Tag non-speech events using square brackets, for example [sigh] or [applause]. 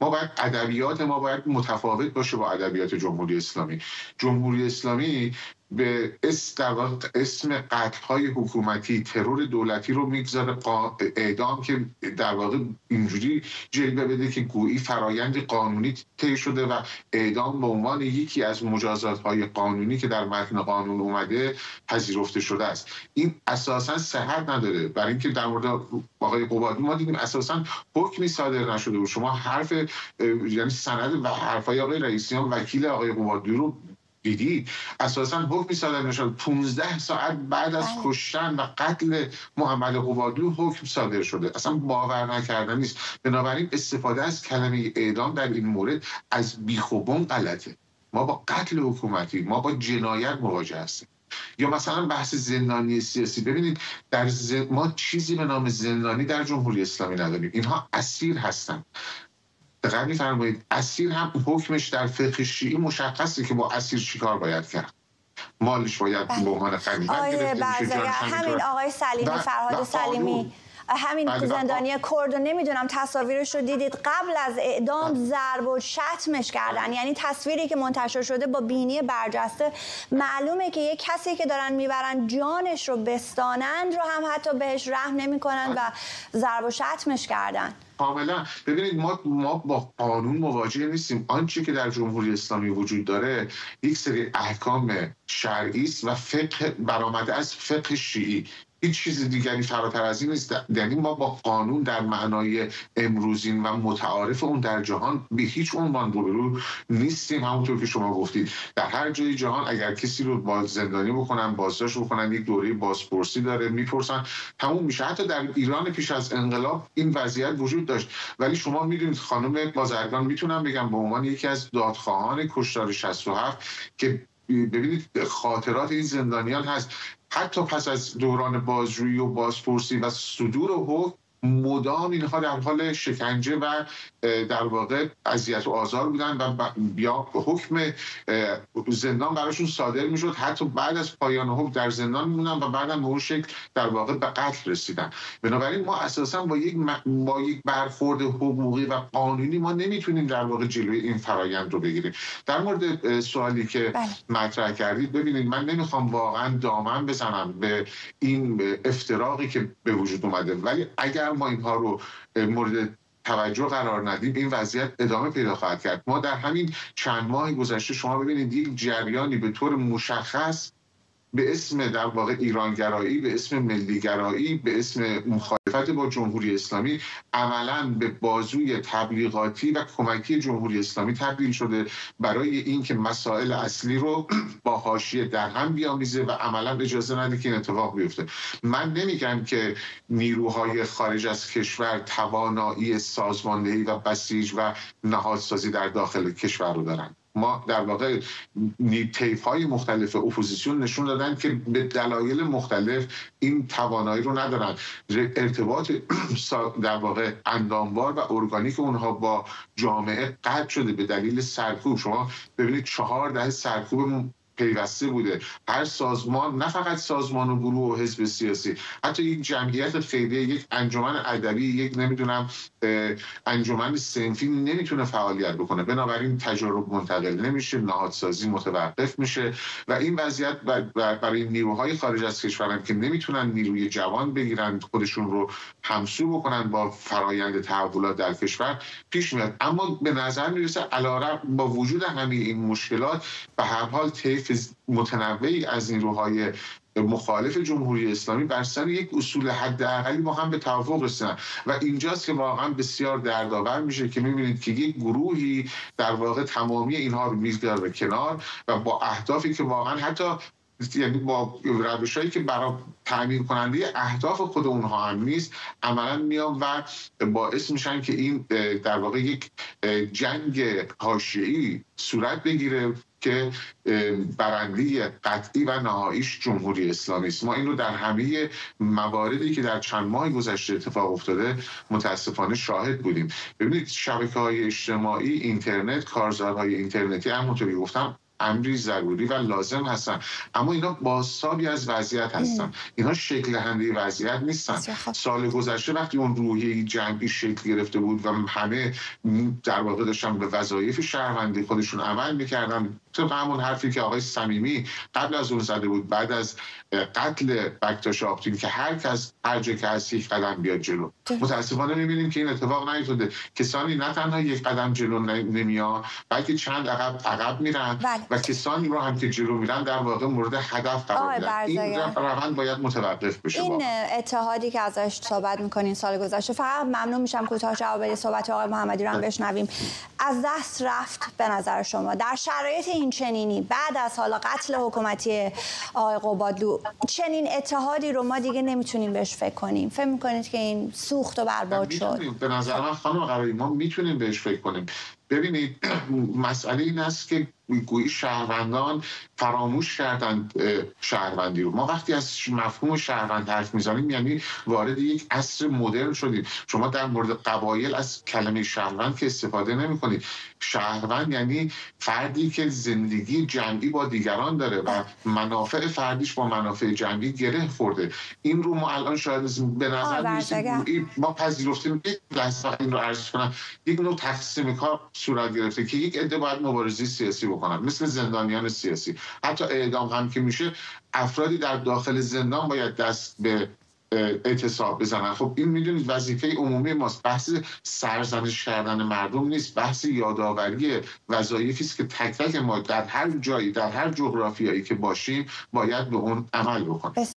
ما باید ادبیات ما باید متفاوت باشه با ادبیات جمهوری اسلامی. جمهوری اسلامی به اسم قتل های حکومتی ترور دولتی رو می‌گذاره اعدام که در واقع اینجوری جلوه بده که گویی فرایند قانونی طی شده و اعدام به عنوان یکی از مجازات های قانونی که در متن قانون اومده پذیرفته شده است. این اساسا صحت نداره. برای اینکه در مورد آقای قبادی ما دیدیم اساسا حکمی صادر نشده و شما حرف یعنی سند و حرفای آقای رئیسیان وکیل آقای قبادی رو دیدید اساسا حکمی صادر نشد 15 ساعت بعد از بله. کشتن و قتل محمد قبادلو حکم صادر شده. اصلا باور نکردنی است بنابراین استفاده از کلمه اعدام در این مورد از بیخوبون غلطه. ما با قتل حکومتی ما با جنایت مواجه هستیم. یا مثلا بحث زندانی سیاسی. ببینید در ما چیزی به نام زندانی در جمهوری اسلامی نداریم. اینها اسیر هستند دقت میفرمایید. اسیر هم حکمش در فقه شیعی مشخصه که با اسیر چیکار باید کرد. مالش باید بله. به عنوان غنیمت همین آقای سلیمی فرهاد سلیمی. همین زندانی کرد و نمی‌دونم تصاویرش رو دیدید. قبل از اعدام. ضرب و شتمش کردن. یعنی تصویری که منتشر شده با بینی برجسته. معلومه که یه کسی که دارن می‌برن جانش رو بستانند رو هم حتی بهش رحم نمی‌کنن و ضرب و شتمش کردن. کاملا. ببینید ما ما با قانون مواجه نیستیم. آنچه که در جمهوری اسلامی وجود داره یک سری احکام شرعی است و فقه برآمده از فقه شیعی. هیچ چیز دیگری فراتر از این نیست. یعنی ما با قانون در معنای امروزین و متعارف اون در جهان به هیچ عنوان روبرو نیستیم. همونطور که شما گفتید. در هر جای جهان اگر کسی رو باز زندانی بکنن بازداشت بکنن یک دوره بازپرسی داره می‌پرسن تموم میشه. حتی در ایران پیش از انقلاب این وضعیت وجود داشت. ولی شما می‌دونید خانم بازرگان می‌تونم بگم به عنوان یکی از دادخواهان کشتار 67 که ببینید خاطرات این زندانیان هست. حتی پس از دوران بازجویی و بازپرسی و صدور حکم مدام اینها در حال شکنجه و در واقع اذیت و آزار بودن و بیا حکم زندان براشون صادر می‌شد. حتی بعد از پایان حکم در زندان میمونن و بعدم به اون شکل در واقع به قتل رسیدن. بنابراین ما اساسا با یک با یک برخورد حقوقی و قانونی ما نمی‌تونیم در واقع جلوی این فرایند رو بگیریم. در مورد سوالی که بله. مطرح کردید ببینید من نمی‌خوام واقعا دامن بزنم به این افتراقی که به وجود اومده. ولی اگر ما اینها رو مورد توجه قرار ندیم این وضعیت ادامه پیدا خواهد کرد. ما در همین چند ماه گذشته شما ببینید یک جریانی به طور مشخص به اسم در واقع ایرانگرایی به اسم ملیگرایی به اسم مخالفت با جمهوری اسلامی عملا به بازوی تبلیغاتی و کمکی جمهوری اسلامی تبدیل شده برای اینکه مسائل اصلی رو [clears throat] با حاشیه در هم بیامیزه و عملا اجازه نده که این اتفاق بیفته. من نمیگم که نیروهای خارج از کشور توانایی سازماندهی و بسیج و نهادسازی در داخل کشور رو دارن. ما در واقع طیف های مختلف اپوزیسیون نشون دادن که به دلایل مختلف این توانایی رو ندارن. ارتباط [clears throat] در واقع انداموار و ارگانیک اونها با جامعه قطع شده به دلیل سرکوب. شما ببینید چهار دهه سرکوب پیوسته بوده. هر سازمان نه فقط سازمان و گروه و حزب سیاسی حتی یک جمعیت خیریه یک انجمن ادبی یک نمی‌دونم انجمن سنفی نمی‌تونه فعالیت بکنه. بنابراین تجارب منتقل نمیشه نهادسازی متوقف میشه و این وضعیت برای نیروهای خارج از کشورن که نمی‌تونن نیروی جوان بگیرن خودشون رو همسو بکنن با فرایند تحولات در کشور پیش میاد. اما به نظر می‌رسه علارم با وجود همه این مشکلات به هر حال طیف متنوعی از نیروهای مخالف جمهوری اسلامی بر سر یک اصول حداقلی ما هم به توافق رسیدن. و اینجاست که واقعا بسیار دردآور میشه که می‌بینید که یک گروهی در واقع تمامی اینها رو می‌گذاره به کنار و با اهدافی که واقعا حتی یعنی با روش هایی که برای تعمین کننده اهداف خود اونها هم نیست عملا میان و باعث میشن که این در واقع یک جنگ حاشیه‌ای صورت بگیره. که برنده قطعی و نهاییش جمهوری اسلامی است. ما این رو در همه مواردی که در چند ماه گذشته اتفاق افتاده متاسفانه شاهد بودیم. ببینید شبکه های اجتماعی اینترنت کارزارهای اینترنتی همونطوری گفتم امری ضروری و لازم هستن. اما اینا بازتابی از وضعیت هستن. اینا شکل دهنده وضعیت نیستن. سال گذشته وقتی اون روحیه جمعی شکل گرفته بود و همه در واقع داشتن به وظایف شهروندی خودشون عمل می‌کردن طبق همون حرفی که آقای صمیمی قبل از اون زده بود بعد از قتل بکتاش آپتین که هر کس هر جا که هست یک قدم بیاد جلو. متاسفانه می‌بینیم که این اتفاق نیفتاده. کسانی نه تنها یک قدم جلو نمیان بلکه چند عقب عقب میرن بله. و کسانی رو هم که جلو میرن در واقع مورد هدف قرار میدن. این روند باید متوقف بشه این اتحادی که ازش صحبت می‌کنین سال گذشته فقط ممنون میشم کوتاه جواب صحبت آقای محمدی رو هم بشنویم. از دست رفت به نظر شما. در شرایط این چنینی. بعد از حالا قتل حکومتی آقای قبادلو. چنین اتحادی رو ما دیگه نمی‌تونیم بهش فکر کنیم. فکر می‌کنید که این سوخت و برباد شد؟ به نظر من خانم قراری ما می‌تونیم بهش فکر کنیم. ببینید [clears throat] مسئله این است که گویی شهروندان فراموش کردن شهروندی رو. ما وقتی از مفهوم شهروند حرف می‌زنیم یعنی وارد یک عصر مدرن شدیم. شما در مورد قبایل از کلمه شهروند که استفاده نمی کنید شهروند یعنی فردی که زندگی جمعی با دیگران داره و منافع فردیش با منافع جمعی گره خورده. این رو ما الان شاید به نظر میسیم ما پذیرفتیم یک لحظه این رو عرض کنم. یک نوع تقسیم کار صورت گرفته که یک عده باید مبارزه سیاسی بکنن مثل زندانیان سیاسی. حتی اعدام هم که میشه افرادی در داخل زندان باید دست به اعتصاب بزنن. خب این می‌دونید وظیفه عمومی ماست. بحث سرزنش کردن مردم نیست. بحث یادآوری وظایفی است که تک تک ما در هر جایی در هر جغرافیایی که باشیم باید به اون عمل بکنیم.